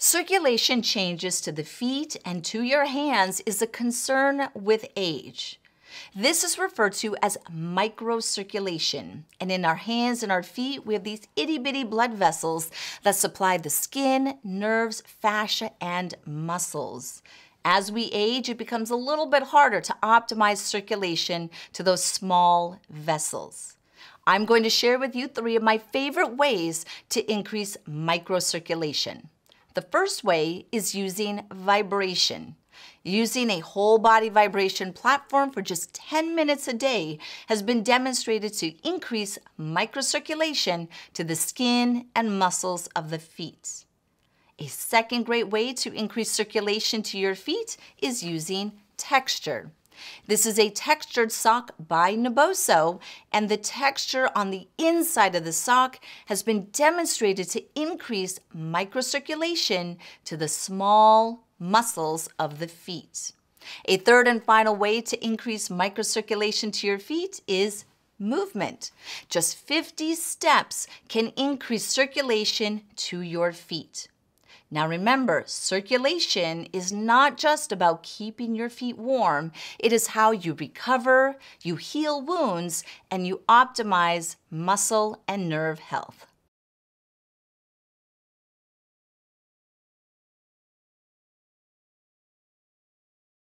Circulation changes to the feet and to your hands is a concern with age. This is referred to as microcirculation. And in our hands and our feet, we have these itty bitty blood vessels that supply the skin, nerves, fascia, and muscles. As we age, it becomes a little bit harder to optimize circulation to those small vessels. I'm going to share with you three of my favorite ways to increase microcirculation. The first way is using vibration. Using a whole body vibration platform for just 10 minutes a day has been demonstrated to increase microcirculation to the skin and muscles of the feet. A second great way to increase circulation to your feet is using texture. This is a textured sock by Naboso, and the texture on the inside of the sock has been demonstrated to increase microcirculation to the small muscles of the feet. A third and final way to increase microcirculation to your feet is movement. Just 50 steps can increase circulation to your feet. Now remember, circulation is not just about keeping your feet warm, it is how you recover, you heal wounds, and you optimize muscle and nerve health.